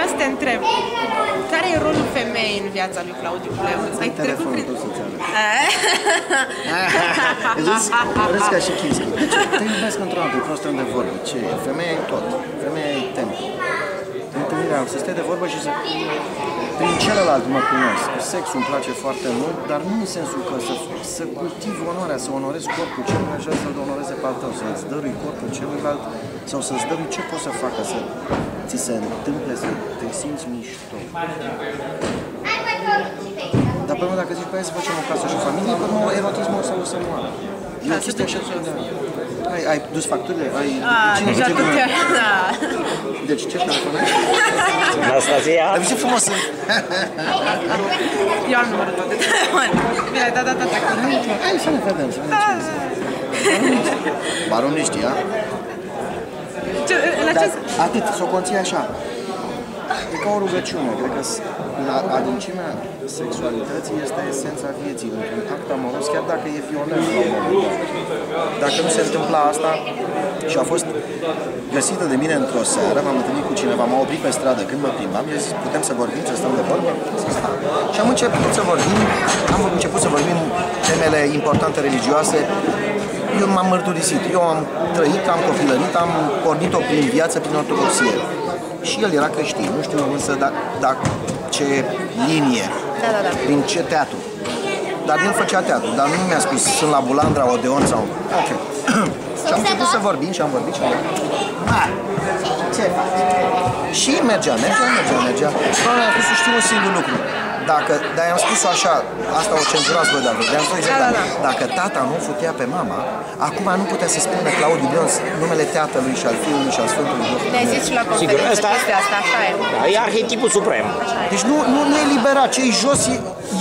vreau să te întreb, care e rolul femeii în viața lui Claudiu Clemenț? Ai trecut Telefonul prin... tău să-ți Râzi, râzi ca și Kinski. De ce? Te iubesc într-o altă, e prostă de vorbă. Ce e? Femeia e tot. Femeia e templu. Întâlnirea, să stai de vorbă și să... Prin celălalt mă cunosc. Sexul îmi place foarte mult, dar nu în sensul că să, să cultivi onoarea, să onorezi corpul celuilalt așa să-l onoreze pe al tău, să-ți dărui corpul celuilalt sau să-ți dărui ce poți să facă să ți se întâmple să te simți mișto. Dar pe urmă, dacă zici, băi, să facem o casă și o familie, pe urmă, erotismul ăsta o să moară. E o chestie așa, da. Ai, ai dus facturile? Ai... A, Cine deja zice tu că- te... Da. Deci, ce telefonai? Anastasia? Dar ce frumos sunt! Eu am numărul tău de telefon. Bine, da, da, da, da. Hai să ne vedem, să vedem cine sunt. Baroniști, a? Ce, la Dar ce... atât, să o conții așa. E ca o rugăciune, cred că s- în a- adâncimea sexualității este esența vieții într-un act amoros, chiar dacă e violent la un moment dat. Dacă nu se întâmpla asta și a fost găsită de mine într-o seară, m-am întâlnit cu cineva, m-a oprit pe stradă când mă plimbam, i-a zis, putem să vorbim, să stăm de vorbă? Am zis, da. Și am început să vorbim, am început să vorbim temele importante religioase, eu m-am mărturisit, eu am trăit, am copilărit, am pornit-o prin viață, prin ortodoxie. Și el era creștin, nu știu însă da, da, ce linie, Da, da, da. prin ce teatru. Dar el făcea teatru, dar nu mi-a spus sunt la Bulandra, Odeon sau... Ok. și am început să vorbim și am vorbit și am vorbit. Ma, ce faci? Și mergea, mergea, mergea, mergea. Doamne, a spus să știu un singur lucru. Dacă, dar i-am spus așa, asta o cenzurați voi dacă le-am spus exact, Da, da, da. dacă tata nu futea pe mama, acum nu putea să spună Claudiu Leon numele tatălui și al fiului și al Sfântului Duh. Ne-ai zis și la Sigur, conferință ăsta- chestia asta, așa e. Da, e arhetipul suprem. Deci nu, nu, nu e liberat, ce e jos e,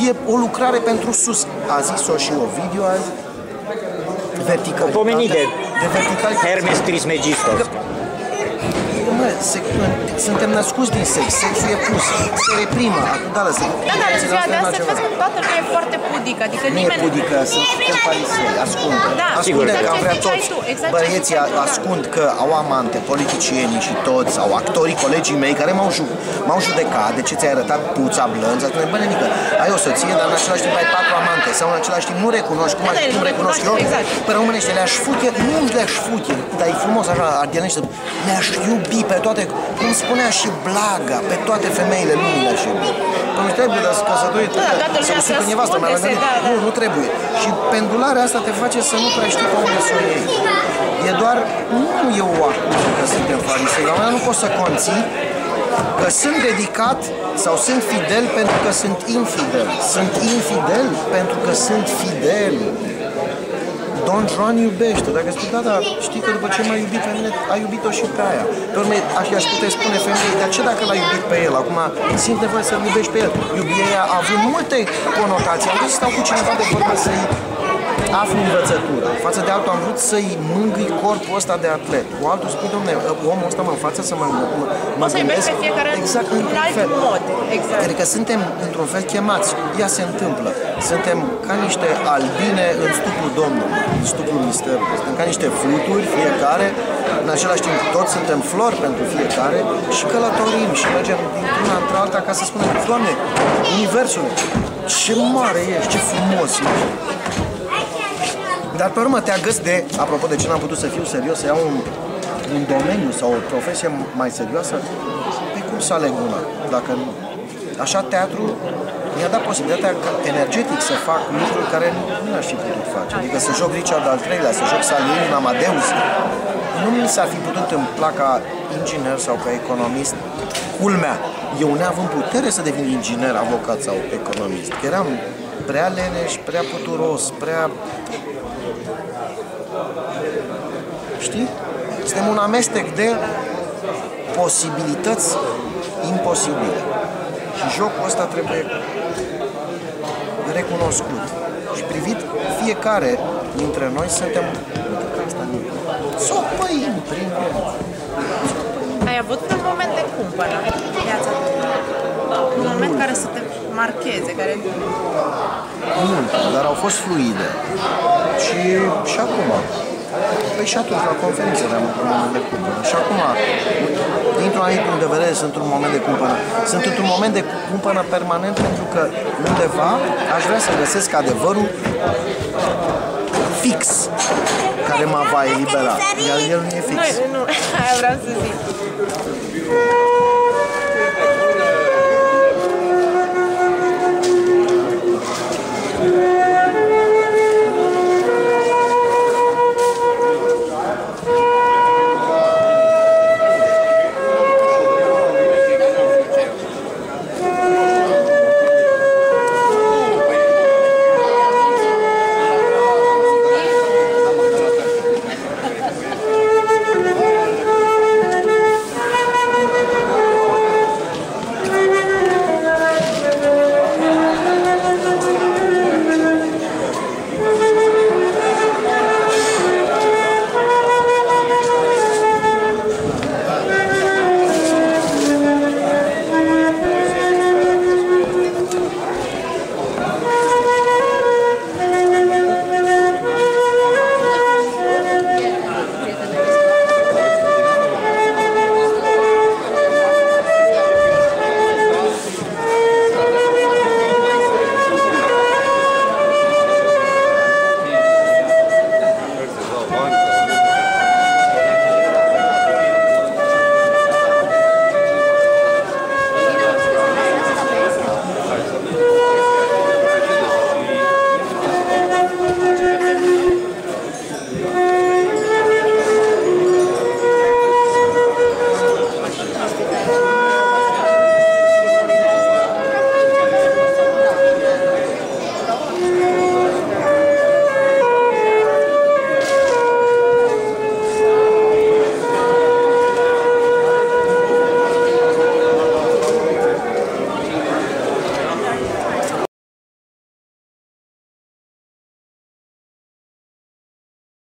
e o lucrare pentru sus. A zis-o și Ovidiu azi. Vertical. Pomenit de de vertical. Hermes Trismegistos. Mă, se, suntem născuți din sex, sexul e pus, se reprimă, acum da, se Da, dar în ziua de la astăzi ceva. vezi că toată lumea e foarte pudică, adică Nu e nimeni... pudică, sunt suntem farisei, ascunde. Da, ascunde exact că ce vrea ziceai toți. tu, exact ce Băieții ziceai tu, da. ascund că au amante, politicienii și toți, sau actorii, colegii mei care m-au, ju- m-au judecat de ce ți-ai arătat puța blânză, spune, bă, nenică, ai o soție, dar în același timp ai patru amante, sau în același timp nu recunoști, cum, Da, aș, da, cum nu recunosc eu, recunoaște, exact. pe românește, le-aș fute, nu le-aș fute, dar e frumos așa, ardienește, le-aș iubi pe toate, cum spunea și Blaga, pe toate femeile lumii le-aș iubi. Păi nu trebuie, dar căsătorit, Da, toată lumea să-mi se sucă nevastă, mai ascunde, se- la da, da. Nu, nu trebuie. Și pendularea asta te face să nu prea știi pe unde să o iei. E doar, nu e o acuză că suntem farisei, la un moment dat nu poți să conții că sunt dedicat sau sunt fidel pentru că sunt infidel. Sunt infidel pentru că sunt fidel. Don Juan iubește. Dacă spui, da, da, știi că după ce m-a iubit pe mine, a iubit-o și pe aia. Pe urmă, aș, aș putea spune femeii, dar ce dacă l-a iubit pe el? Acum simt nevoie să-l iubești pe el. Iubirea a avut multe conotații. Am vrut să stau cu cineva de vorbă să-i aflu învățătură. Față de altul am vrut să-i mângâi corpul ăsta de atlet. Cu altul spui, domne, omul ăsta mă înfață să mă, mă, mă O să iubești pe fiecare exact, în într-un alt fel. mod. Exact. Adică suntem, într-un fel, chemați. Ea se întâmplă. Suntem ca niște albine în stuplul Domnului, în stuplul misterului. Suntem ca niște fluturi, fiecare. În același timp, toți suntem flori pentru fiecare și călătorim și mergem dintr-una într-alta ca să spunem, Doamne, Universul, ce mare ești, ce frumos ești. Dar pe urmă te agăți de, apropo de ce n-am putut să fiu serios, să iau un, un domeniu sau o profesie mai serioasă, pe cum să aleg una? Dacă nu. Așa teatru mi-a dat posibilitatea ca energetic să fac lucruri care nu, nu aș fi putut face. Adică să joc Richard al treilea, să joc Salieri în Amadeus. Nu mi s-ar fi putut întâmpla ca inginer sau ca economist. Culmea, eu neavând putere să devin inginer, avocat sau economist. Că eram prea leneș, prea puturos, prea Știi? Suntem un amestec de posibilități imposibile. Și jocul ăsta trebuie recunoscut și privit fiecare dintre noi suntem uite că asta nu să o păim prin el. Ai avut un moment de cumpănă în viața ta? Un moment care să te marcheze, care... Multe, dar au fost fluide. Și, și acum. Păi și atunci la conferință aveam un moment de cumpănă. Și acum, dintr-un anumit punct de vedere, sunt un moment de cumpănă. Sunt într-un moment de cumpănă permanent pentru că undeva aș vrea să găsesc adevărul fix care mă va elibera. Iar el nu e fix. Nu, nu, aia vreau să zic.